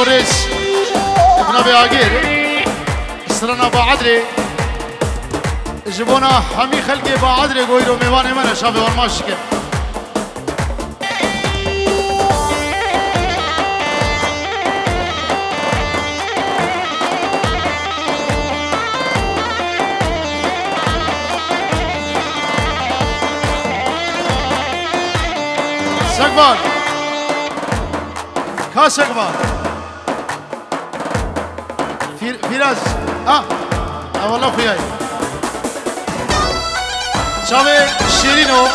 ابو الريس ابن ابي عقيل اسرنا ابو عدلي جبونا حمي خلقي ابو عدلي قويلو ميواني من شافي ورماشك ورماشكي Sakbar. Kaç Sakbar. فير فيراز اه اه والله خوياي شافي شيرينو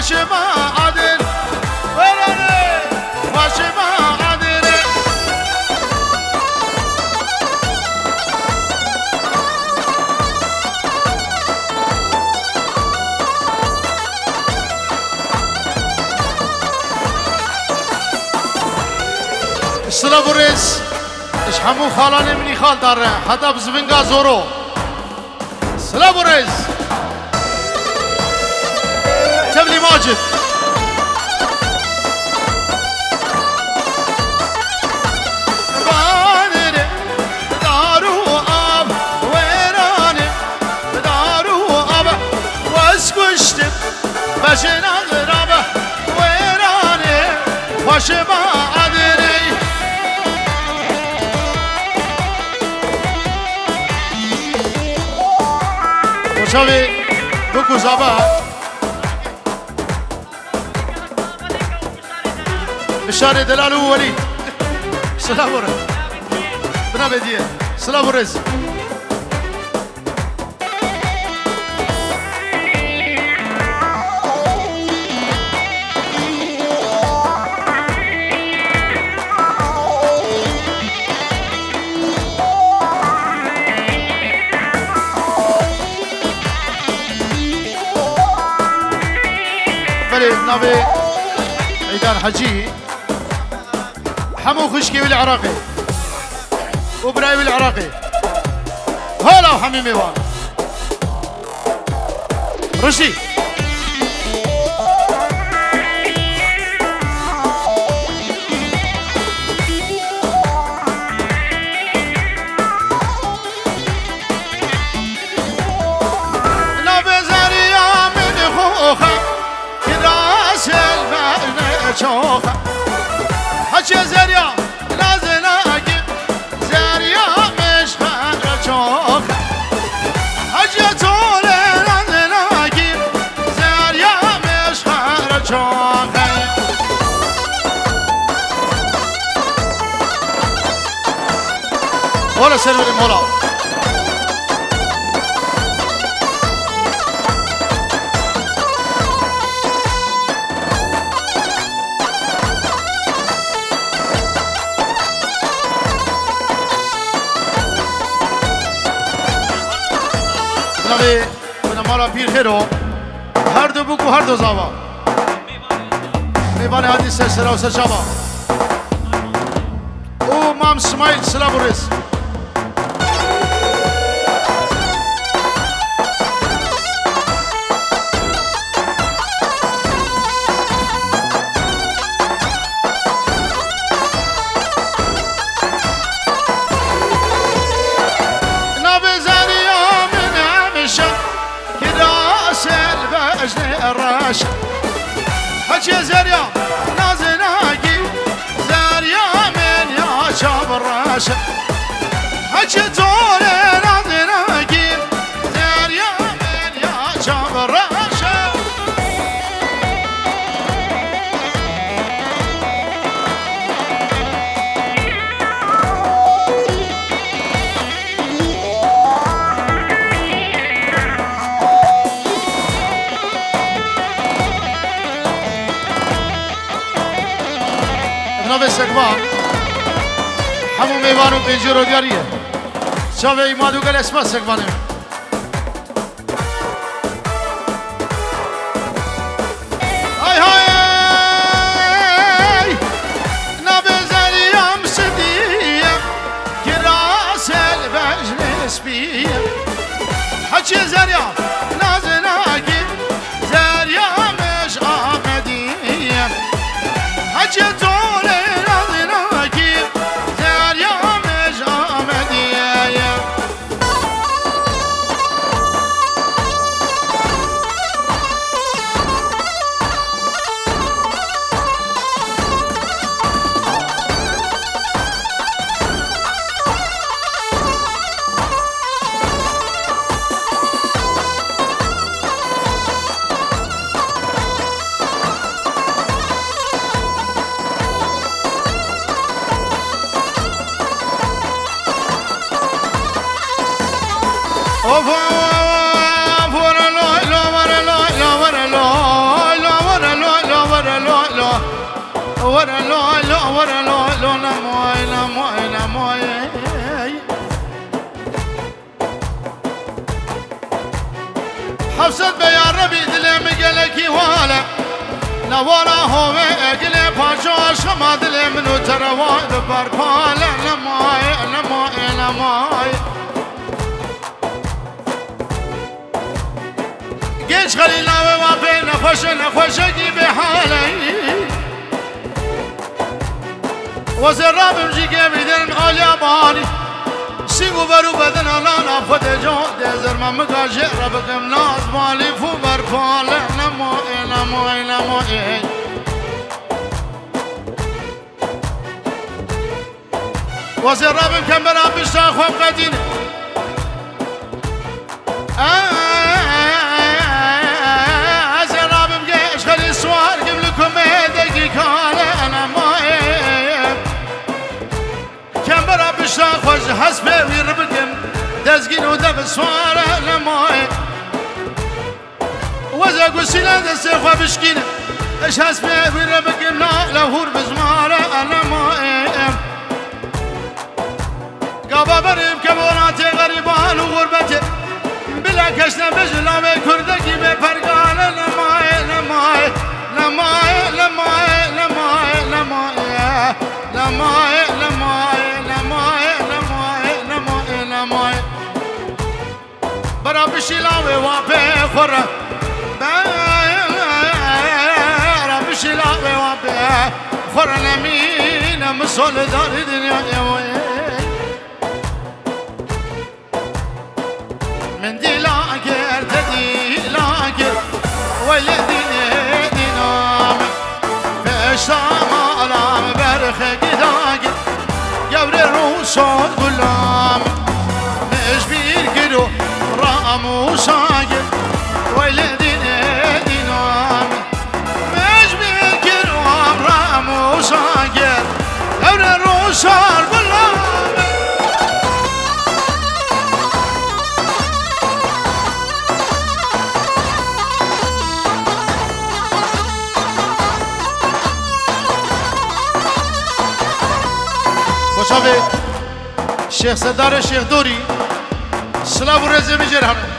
başıma adir verani başıma adir السلام بريس اش حمو خالاني مني خال دار حتى بزبنقا زورو السلام بريس ماجد باشه نظرم ویرانه باشه با عدره خوشاوی دو کزابه شاري دلال ووليد سلام ورز بنا بدي سلام ورز نبي عيدان حجيه حمو خشكي بالعراقي وبراي بالعراقي هلا وحميمي بان رشدي شوخة. حكي زريا مالا پیر خیرو هر دو بکو هر دو زاوا میوان هادی سر و سر جاوا او مام سمایل سلا بورس باشه. هچه دوره گیر دریا همون میوانو پنجی رو دیاریه چاوه ایمادو گل اسمه سکوانه حفصت بيا ربي دلي مقلكي والا لا ورا هو اقلي باشوش ما دلي منو ترى وايد بربالا لا موي لا عشق لیلا و به نخوش نخوشگی به حالی واسه رابم جی که میدن آلیا باری. سیگو برو بدن آلان آفت دیزر زرما مگاشه ربکم ناز مالی فو بر پاله. نمو ای نمو ای نمو ای. واسه رابم کم برا بشتا خوب قدین آه. لازقين ودب سوار لماي وزق وسيلة دسخوا بشكينا اش هسمي وربك لا لهور بزمارة لماي قابا بريم كبولاتي غريبان وغربتي بلا كشنا بجلا بكردكي بفرقان لماي لماي لماي لماي لماي لماي لماي بشلاوي وبيخر بشلاوي وبيخر لمين مسول دار الدنيا من دي لاقر تدي لاقر ويدي دينام فشام على برخ قداقر قبر روسو غلام موسای ویل دینه دینام مجبی کرام را موسای دور روشار شیخ صدر شیخ دوری. Sıla bu rezemi cerhanı.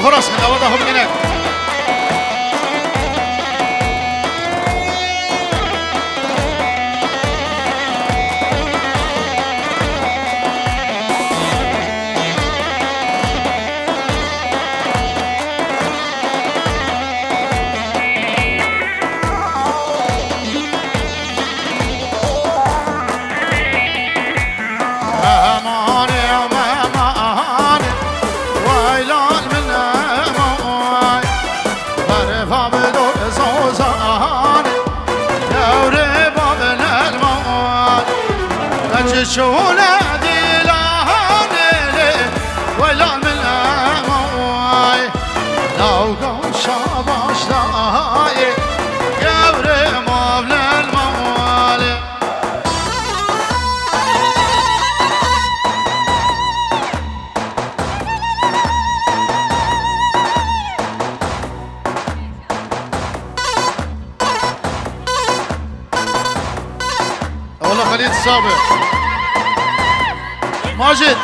horosku, da var det hoppende. حسابه ماجد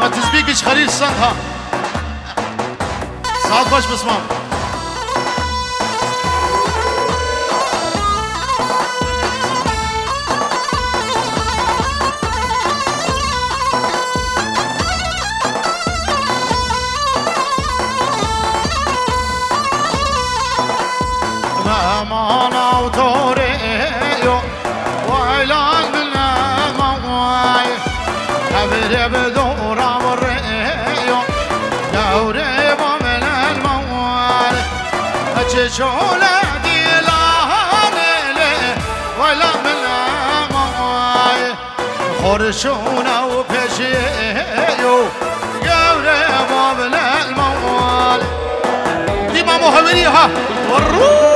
ما تزبيقش خليل صنها ساعات باش بسمام Aman شونا وبشيو قولي بابل الموال دي ما مهمني ها. والروح.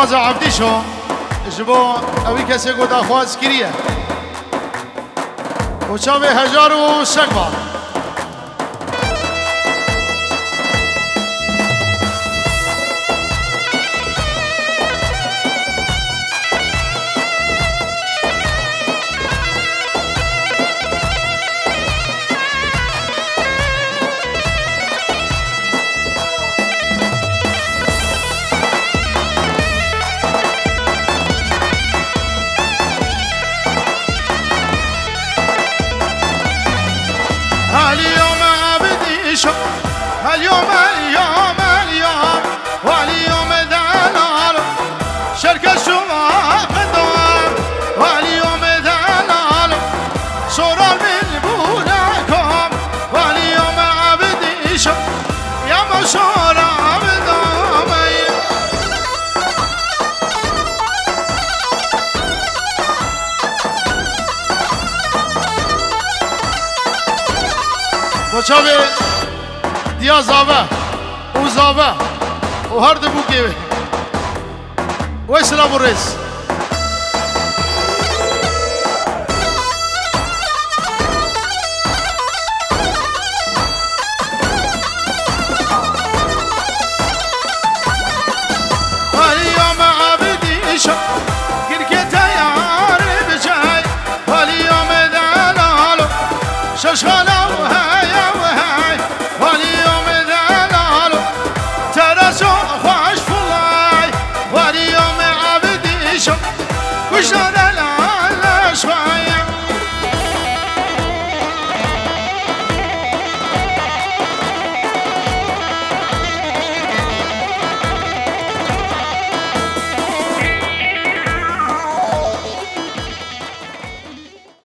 دخواز عبدی شو جبو اوی کسی کو دخواز کریه و چاوی هجار و شک باد چاوی دیا زاوه او زاوه و هر دبو که و اسلام ریس